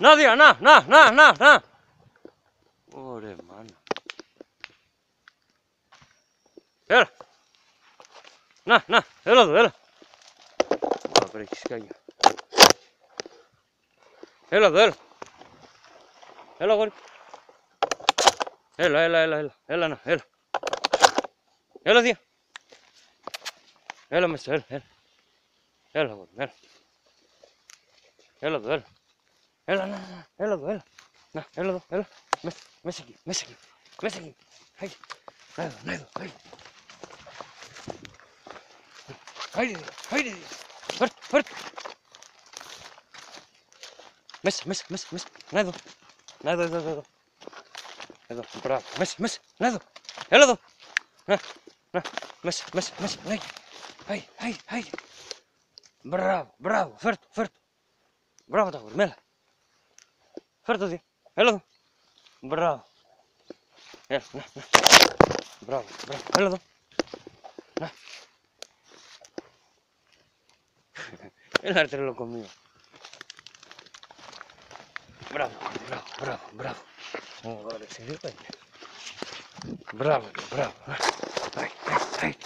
No diga nada, nada, nada, nada, nada. Pobre hermano. Era. Na, na, era, era. Abre que caiu. Era, era. Era agora. Era, era, era, era, era, na, era. Era dia. Era, mas era, έλα. Έλα, να, να, έλα εδώ, έλα. Να, έλα εδώ, έλα. Μέσα, μέσα εκεί, μέσα εκεί, μέσα εκεί. Άιντε, να εδώ, να εδώ, άιντε. Άιντε, άιντε. Φέρτε, φέρτε. Μέσα, μέσα, μέσα, μέσα. Να εδώ. Να εδώ, εδώ, εδώ, εδώ. Εδώ, μπράβο. Μέσα, μέσα. Να εδώ. Έλα εδώ. Να, να. Μέσα, μέσα, μέσα. Να εκεί. Άι, άι, άι. Μπράβο, μπράβο. Φέρτο, φέρτο. Μπράβο τα γόρι, Ferto, tío. Helado. Bravo. Bravo, bravo. Helado. Na. El ártelo conmigo. Bravo, bravo, bravo, bravo. Ahora sí, Bravo, bravo. Ay, ay, ay.